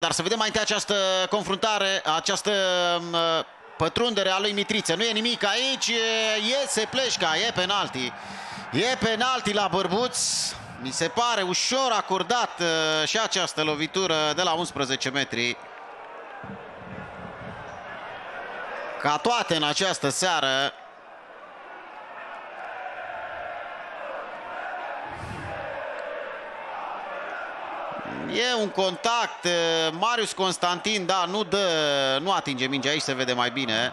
Dar să vedem mai întâi această confruntare, această uh, pătrundere a lui Mitriță. Nu e nimic aici, iese pleșca, e penalti. E penalti la Bărbuț. Mi se pare ușor acordat uh, și această lovitură de la 11 metri. Ca toate în această seară, E un contact. Marius Constantin, da, nu dă, nu atinge mingea aici, se vede mai bine.